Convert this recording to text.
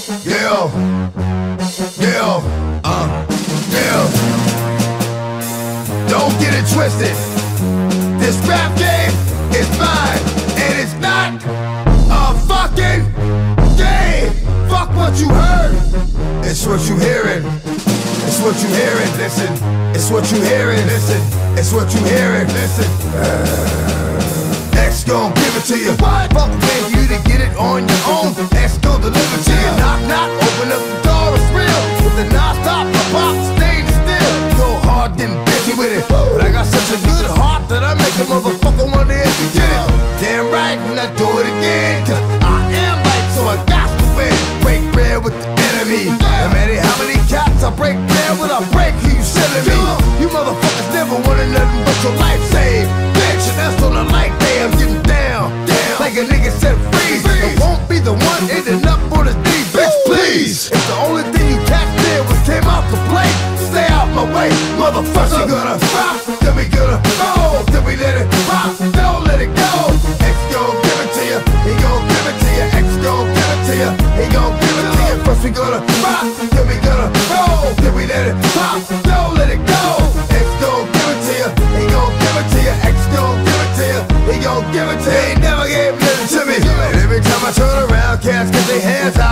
Yeah, yeah, uh, yeah. Don't get it twisted. This rap game is mine, and it's not a fucking game. Fuck what you heard. It's what you hearing. It's what you hearing. Listen. It's what you hearing. Listen. It's what you hearing. Listen. X gon' give it to you. What? Fuck pay you to get it on your own. X gon' deliver to you. Knock, knock, open up the door, it's real. With the non-stop, the pop, staying still. Go hard, then busy with it. But I got such a good heart that I make a motherfucker wanna hit me get it. Damn right, and I do it again. Cause I am right, so I got to win. Break bread with the enemy. No matter how many cats I break bread with, I break you selling me. You motherfuckers never wanted nothing but your life A nigga said, freeze. It won't be the one ending up on the D, bitch, please. If the only thing you cats did was came out to play, stay out my way, motherfucker. We gonna rock, then we gonna roll, then we let it rock, don't let it go. X gon' give it to you, he gon' give it to you. X gon' give it to you, he gon' give it to you. First we gonna rock, then we gonna roll, then we let it pop, turn around, cats get their hands out,